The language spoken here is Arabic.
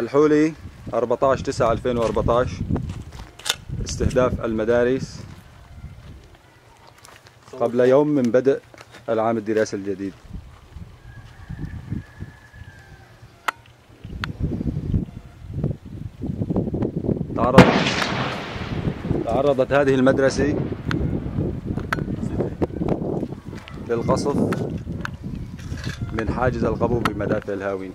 الحولي 14 9 2014 استهداف المدارس. قبل يوم من بدء العام الدراسي الجديد. تعرض تعرضت هذه المدرسة للقصف من حاجز القبو بمدافع الهاوين.